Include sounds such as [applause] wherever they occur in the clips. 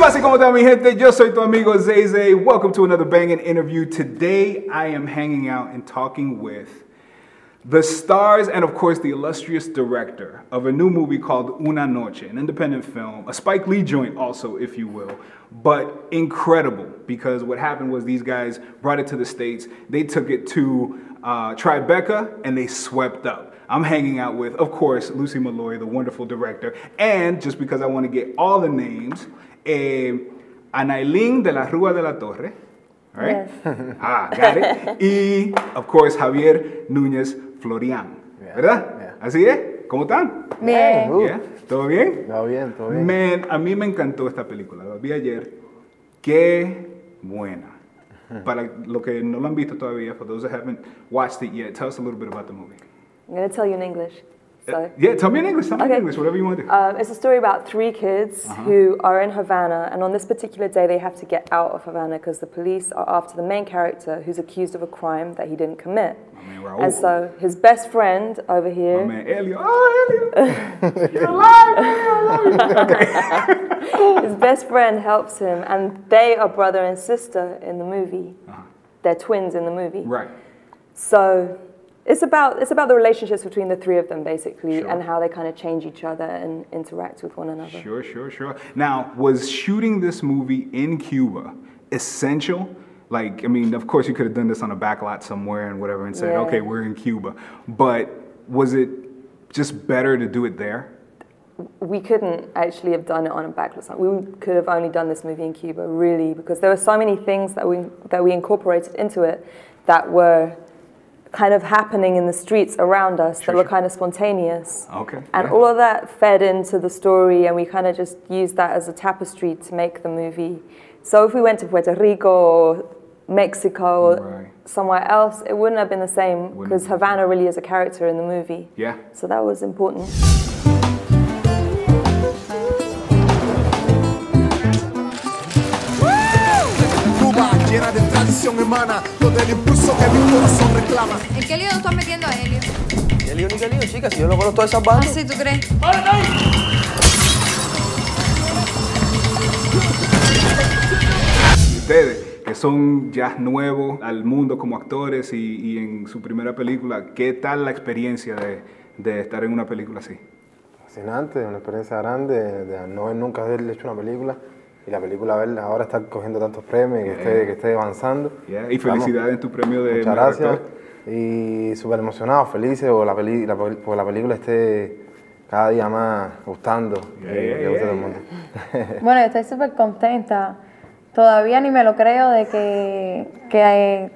¿Cómo está mi gente? Yo soy tu amigo Zay Zay. Welcome to another banging interview. Today I am hanging out and talking with the stars and of course the illustrious director of a new movie called Una Noche, an independent film, a Spike Lee joint also, if you will, but incredible because what happened was these guys brought it to the States, they took it to uh, Tribeca and they swept up. I'm hanging out with, of course, Lucy Mulloy, the wonderful director, and just because I want to get all the names, eh, Anailín de la Rúa de la Torre, all right? Yes. ah, got it. [laughs] y, of course, Javier Núñez Florian, Yeah, ¿verdad? yeah. Así es. ¿Cómo están? Bien. Yeah. ¿Todo bien? Todo bien, todo bien. Man, a mí me encantó esta película. La vi ayer. Qué buena. Para los que no lo han visto todavía, for those that haven't watched it yet, tell us a little bit about the movie. I'm going to tell you in English. So, uh, Yeah, tell me in English. Tell me in English, whatever you want to do. um, it's a story about three kids uh-huh. who are in Havana, and on this particular day, they have to get out of Havana because the police are after the main character who's accused of a crime that he didn't commit. My man. And so his best friend over My here, man Elliot. Oh, Elliot. [laughs] You're alive, man. I love you. Okay. [laughs] his best friend helps him, and they are brother and sister in the movie. Uh-huh. They're twins in the movie. Right. So it's about it's about the relationships between the three of them basically, Sure. and how they kind of change each other and interact with one another. Sure, sure, sure. Now, was shooting this movie in Cuba essential? Like, I mean, of course, you could have done this on a back lot somewhere and whatever and said, Yeah. okay, we're in Cuba. But was it just better to do it there? we couldn't actually have done it on a backlot. We could have only done this movie in Cuba, really, because there were so many things that we that we incorporated into it that were kind of happening in the streets around us Sure, that were sure. kind of spontaneous. Okay. And yeah. all of that fed into the story, and we kind of just used that as a tapestry to make the movie. So if we went to Puerto Rico or Mexico or Right. somewhere else, it wouldn't have been the same because have been the Havana really is a character in the movie. Yeah. So that was important. Llena de tradición hermana, donde el impulso que mi corazón reclama. ¿En qué lío tú estás metiendo a Helio? ¿Qué lío ni qué lío, chicas? Si yo no conozco todas esas Ah, bandas. sí, ¿tú crees? Y ustedes, que son ya nuevos al mundo como actores y, y en su primera película, ¿qué tal la experiencia de, de estar en una película así? Fascinante, una experiencia grande de, de no haber nunca haber hecho una película y la película verla ahora está cogiendo tantos premios y que, esté, que esté avanzando. Yeah, Y felicidades en tu premio de Muchas gracias. actor. Y súper emocionado, felices por la, peli, la, pel- por la película esté cada día más gustando y Yeah, que yeah, guste a todo el yeah. mundo. Bueno, yo estoy súper contenta. Todavía ni me lo creo de que, que,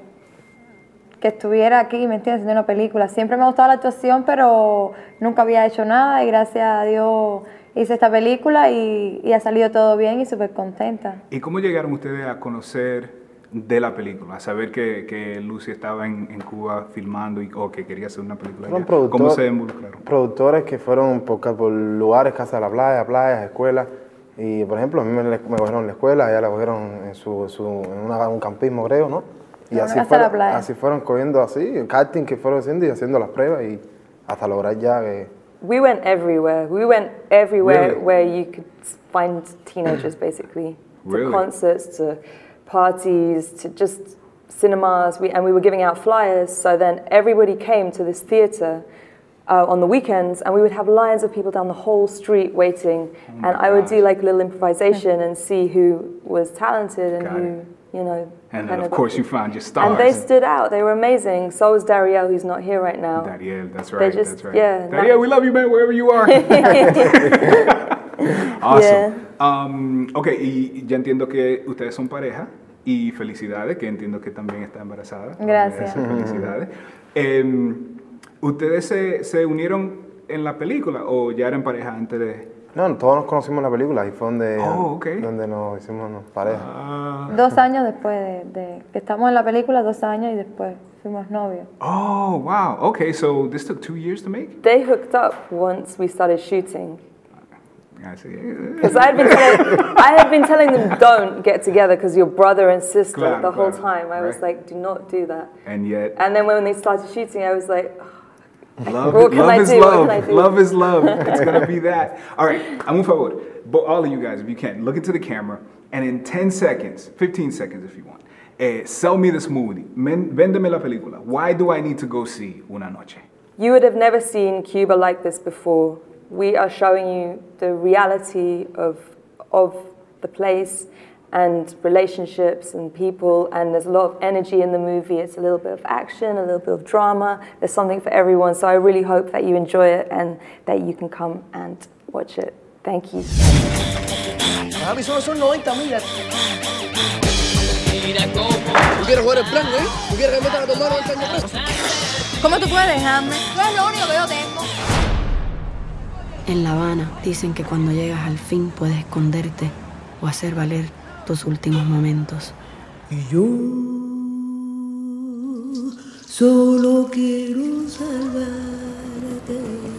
que estuviera aquí, ¿me entiendes? Haciendo una película. Siempre me ha gustado la actuación, pero nunca había hecho nada y gracias a Dios hice esta película y, y ha salido todo bien y súper contenta. ¿Y cómo llegaron ustedes a conocer de la película? A saber que, que Lucy estaba en, en Cuba filmando y, o que quería hacer una película Fueron allá. ¿Cómo se involucraron? Productores que fueron por, por lugares, casa de la playa, playas, escuelas. Y por ejemplo, a mí me, me cogieron en la escuela, allá la cogieron en, su, su- en una- un campismo, creo, ¿no? Y así, casa de fueron, la playa. así fueron cogiendo así, el karting que fueron haciendo y haciendo las pruebas y hasta lograr ya que. We went everywhere. We went everywhere Really? where you could find teenagers, basically. Really? To concerts, to parties, to just cinemas. We, and we were giving out flyers. So then everybody came to this theatre uh, on the weekends, and we would have lines of people down the whole street waiting. my and I would do like little improvisation and see who was talented and Got who, it. you know. And then, of course, you found your stars. And they stood out. They were amazing. So was Dariel, who's not here right now. Dariel, that's right, just- that's right. yeah, Dariel, we love you, man, wherever you are. [laughs] [laughs] awesome. Um, ok, y ya entiendo que ustedes son pareja y felicidades, que entiendo que también está embarazada. Gracias. Felicidades. Em, ¿Ustedes se, se unieron en la película o ya eran pareja antes de...? No, todos nos conocimos en la película y fue donde, Oh, ok. donde nos hicimos nos pareja. Ah. Dos años después de, de que estamos en la película, dos años y después fuimos novios. Oh, wow. Okay, so this took two years to make? They hooked up once we started shooting. I see. Because I had been telling, I had been telling them don't get together because you're brother and sister Claro, the whole claro, time. I was right. like, do not do that. And yet, And then when they started shooting, I was like, love, love I is love. I? Love is love. It's gonna be that. All right, I'm move forward. But all of you guys, if you can, look into the camera and in 10 seconds, 15 seconds if you want, eh, sell me this movie. Men, véndeme la película. Why do I need to go see Una Noche? You would have never seen Cuba like this before. We are showing you the reality of, of the place and relationships and people, and there's a lot of energy in the movie. It's a little bit of action, a little bit of drama. There's something for everyone. So I really hope that you enjoy it and that you can come and watch it. Thank you. Mami, solo son 90 millas. ¿Tú quieres jugar el plan, eh? ¿Tú quieres que me metan a tomar 90 años preso? ¿Cómo tú puedes dejarme? Tú es lo único que yo tengo. En La Habana dicen que cuando llegas al fin puedes esconderte o hacer valer tus últimos momentos. Y yo solo quiero salvarte.